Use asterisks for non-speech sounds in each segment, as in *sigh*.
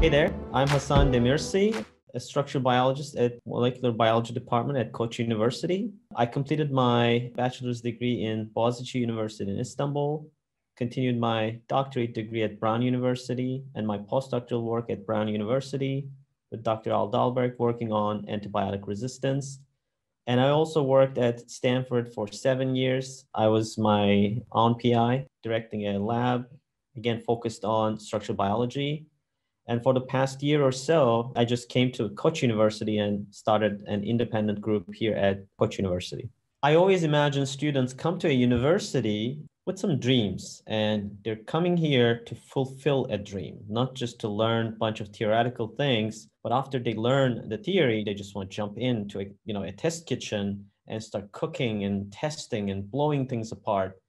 Hey there, I'm Hasan Demirci, a structural biologist at molecular biology department at Koç University. I completed my bachelor's degree in Boğaziçi University in Istanbul, continued my doctorate degree at Brown University, and my postdoctoral work at Brown University with Dr. Al Dahlberg working on antibiotic resistance. And I also worked at Stanford for seven years. I was my own PI, directing a lab, again, focused on structural biology. And for the past year or so, I just came to Koç University and started an independent group here at Koç University. I always imagine students come to a university with some dreams and they're coming here to fulfill a dream, not just to learn a bunch of theoretical things, but after they learn the theory, they just want to jump into a, you know, a test kitchen and start cooking and testing and blowing things apart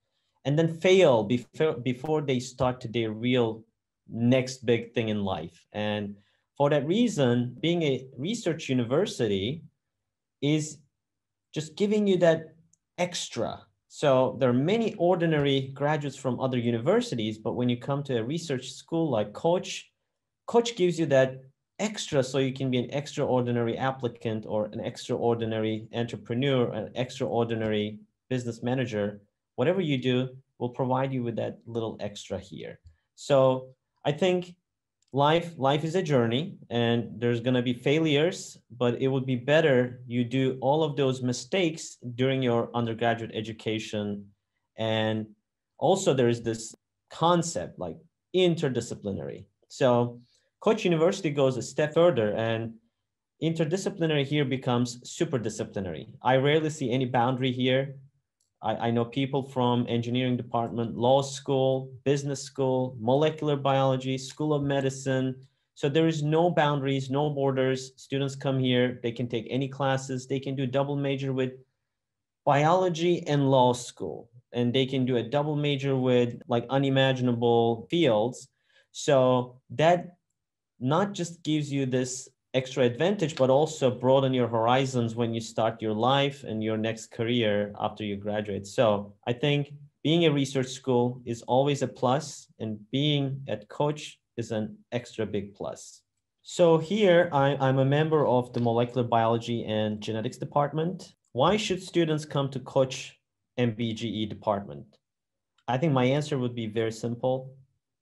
and then fail before, before they start to their real next big thing in life. And for that reason, being a research university is just giving you that extra. So there are many ordinary graduates from other universities, but when you come to a research school like Koç, Koç gives you that extra so you can be an extraordinary applicant or an extraordinary entrepreneur, an extraordinary business manager. Whatever you do will provide you with that little extra here. So I think life life is a journey and there's going to be failures but it would be better you do all of those mistakes during your undergraduate education. And also there is this concept like interdisciplinary. So Koç University goes a step further and interdisciplinary here becomes superdisciplinary. I rarely see any boundary here I, I know people from engineering department, law school, business school, molecular biology, school of medicine. So there is no boundaries, no borders. Students come here, they can take any classes, they can do a double major with biology and law school, and they can do a double major with like unimaginable fields. So that not just gives you this extra advantage, but also broaden your horizons when you start your life and your next career after you graduate. So I think being a research school is always a plus, and being at Koç is an extra big plus. So here I, I'm a member of the molecular biology and genetics department. Why should students come to Koç MBGE department? I think my answer would be very simple.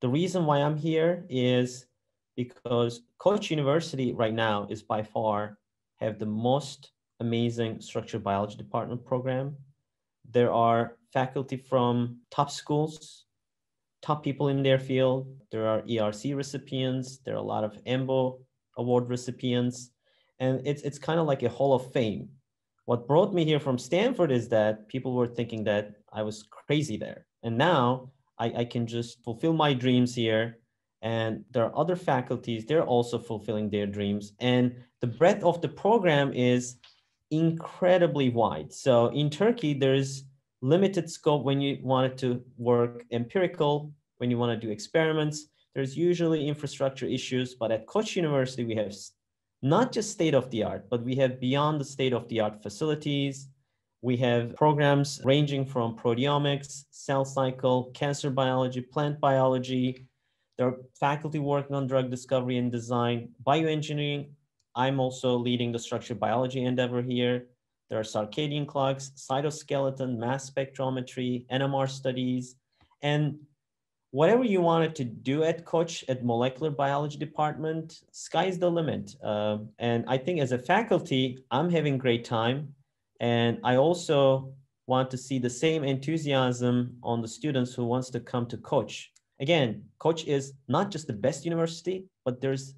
The reason why I'm here is because Koç University right now is by far have the most amazing structural biology department program. There are faculty from top schools, top people in their field. There are ERC recipients. There are a lot of EMBO award recipients. And it's, it's kind of like a hall of fame. What brought me here from Stanford is that people were thinking that I was crazy there. And now I, I can just fulfill my dreams here and there are other faculties they're also fulfilling their dreams. And the breadth of the program is incredibly wide. So in turkey there's limited scope when you wanted to work empirical when you want to do experiments. There's usually infrastructure issues but at koç university we have not just state of the art but we have beyond the state of the art facilities. We have programs ranging from proteomics cell cycle cancer biology plant biology there are faculty working on drug discovery and design, bioengineering. I'm also leading the structural biology endeavor here. There are circadian clocks, cytoskeleton, mass spectrometry, NMR studies, and whatever you wanted to do at Koç at molecular biology department, sky's the limit. Uh, and I think as a faculty, I'm having great time. And I also want to see the same enthusiasm on the students who wants to come to Koç again, Koç is not just the best university, but there's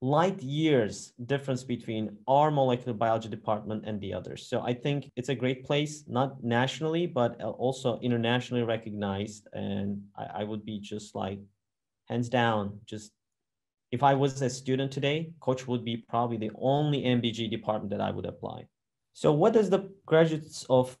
light years difference between our molecular biology department and the others. So I think it's a great place, not nationally, but uh, also internationally recognized. And I, I would be just like, hands down, just if I was a student today, Koç would be probably the only MBG department that I would apply. So what does the graduates of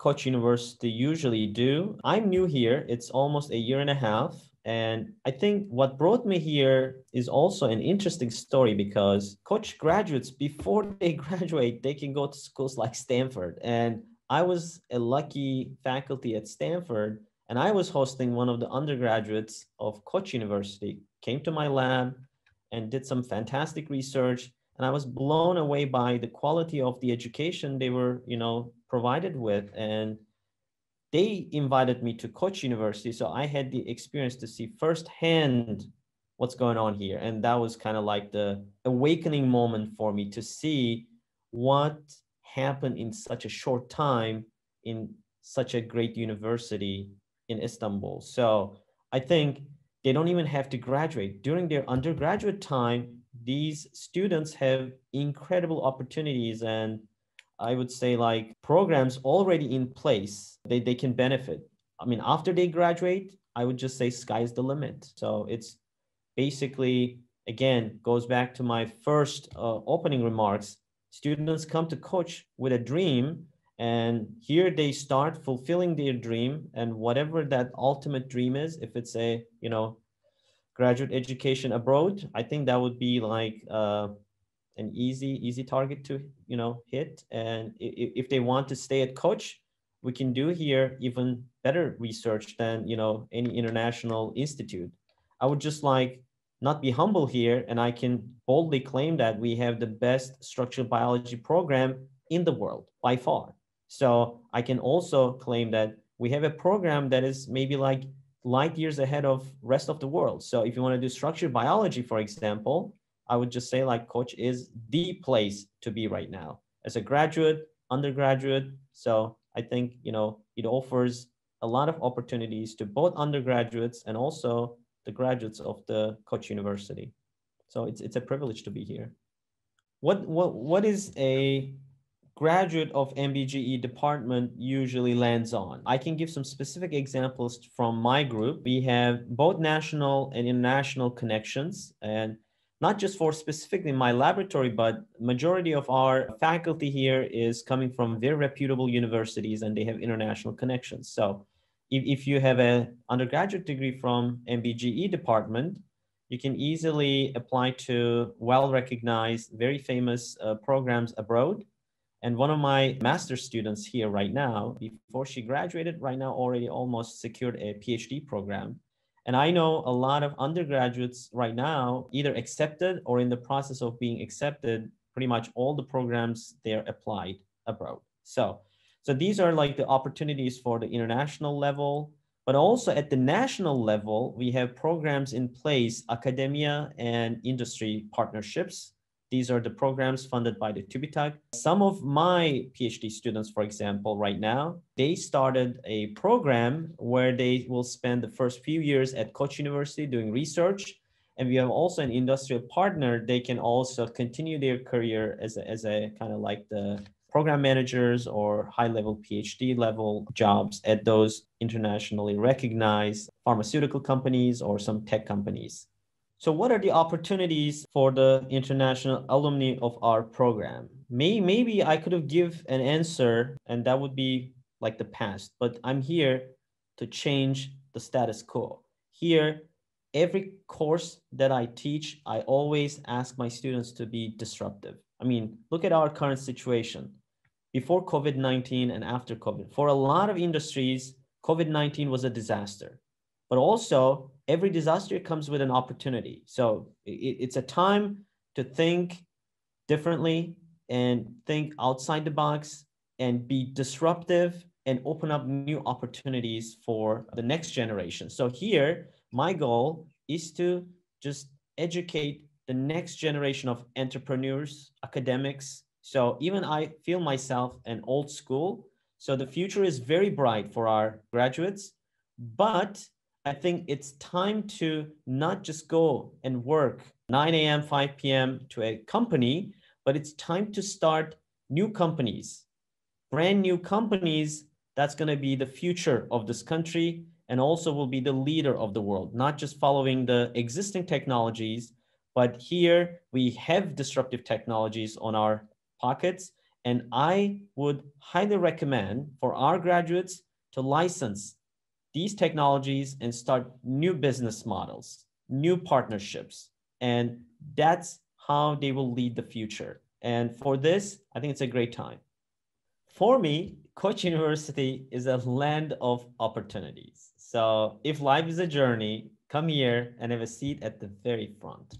Koç University usually do. I'm new here. It's almost a year and a half. And I think what brought me here is also an interesting story because Koç graduates, before *laughs* they graduate, they can go to schools like Stanford. And I was a lucky faculty at Stanford, and I was hosting one of the undergraduates of Koç University, came to my lab, and did some fantastic research. And I was blown away by the quality of the education they were, you know, provided with. And they invited me to Koç University. So I had the experience to see firsthand what's going on here. And that was kind of like the awakening moment for me to see what happened in such a short time in such a great university in Istanbul. So I think they don't even have to graduate. During their undergraduate time, these students have incredible opportunities and I would say like programs already in place, they, they can benefit. I mean, after they graduate, I would just say sky's the limit. So it's basically, again, goes back to my first uh, opening remarks. Students come to Koç with a dream and here they start fulfilling their dream and whatever that ultimate dream is if it's a you know graduate education abroad i think that would be like uh, an easy easy target to you know hit. And if, if they want to stay at Koç, we can do here even better research than you know any international institute. I would just like not be humble here and i can boldly claim that we have the best structural biology program in the world by far. So I can also claim that we have a program that is maybe like light years ahead of rest of the world. So if you want to do structural biology, for example, I would just say like Koç is the place to be right now as a graduate, undergraduate. So I think, you know, it offers a lot of opportunities to both undergraduates and also the graduates of the Koç University. So it's, it's a privilege to be here. What, what, what is a graduate of MBGE department usually lands on. I can give some specific examples from my group. We have both national and international connections and not just for specifically my laboratory, but majority of our faculty here is coming from very reputable universities and they have international connections. So if, if you have an undergraduate degree from MBGE department, you can easily apply to well-recognized, very famous uh, programs abroad and one of my master students here right now, before she graduated, right now already almost secured a PhD program. And I know a lot of undergraduates right now either accepted or in the process of being accepted, pretty much all the programs they're applied abroad. So, so these are like the opportunities for the international level, but also at the national level, we have programs in place, academia and industry partnerships these are the programs funded by the TÜBİTAK. Some of my PhD students, for example, right now, they started a program where they will spend the first few years at Koç University doing research. And we have also an industrial partner. They can also continue their career as a, as a kind of like the program managers or high level PhD level jobs at those internationally recognized pharmaceutical companies or some tech companies. So what are the opportunities for the international alumni of our program? May, maybe I could have give an answer and that would be like the past, but I'm here to change the status quo. Here, every course that I teach, I always ask my students to be disruptive. I mean, look at our current situation. Before COVID-19 and after COVID, for a lot of industries, COVID-19 was a disaster but also every disaster comes with an opportunity. So it, it's a time to think differently and think outside the box and be disruptive and open up new opportunities for the next generation. So here, my goal is to just educate the next generation of entrepreneurs, academics. So even I feel myself an old school. So the future is very bright for our graduates, but I think it's time to not just go and work 9 a.m., 5 p.m. to a company, but it's time to start new companies, brand new companies that's going to be the future of this country and also will be the leader of the world, not just following the existing technologies, but here we have disruptive technologies on our pockets. And I would highly recommend for our graduates to license these technologies and start new business models, new partnerships. And that's how they will lead the future. And for this, I think it's a great time. For me, Koç University is a land of opportunities. So if life is a journey, come here and have a seat at the very front.